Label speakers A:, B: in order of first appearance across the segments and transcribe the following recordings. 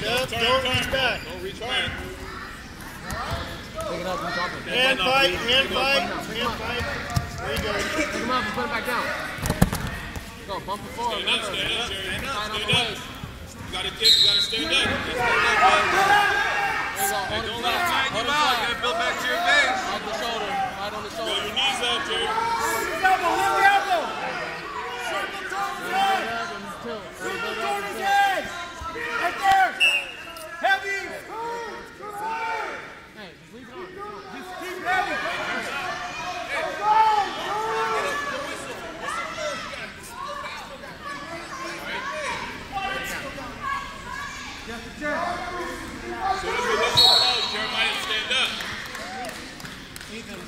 A: Reach up, don't reach back. Don't reach back. Pick it up and drop it.
B: Hand fight, hand fight, hand fight. There you go.
A: Pick him up and put it back down. Go, bump it forward.
C: Stand up, stand up,
A: stand up.
C: Stand up. You gotta kick, you gotta stand up. Stand up, man.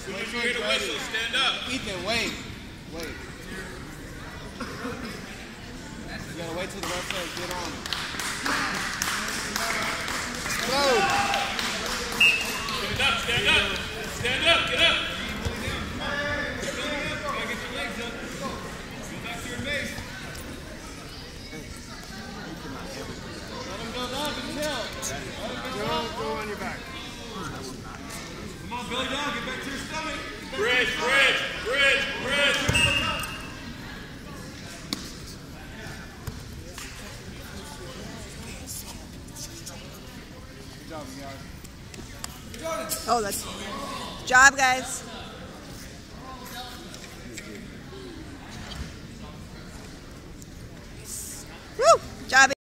C: Soon
A: make
C: as you hear the whistle, stand up.
A: Ethan, wait. Wait. You gotta wait till the ref says get on it. Go!
C: Stand up, stand up. Stand up, get up. Go back to your base.
A: Let him up and tilt.
B: Go, go on your back.
C: Come on, Billy Dog, get back to your stomach. Bridge, bridge, bridge, bridge.
A: Good.
D: Oh, that's job, guys. Woo! Job.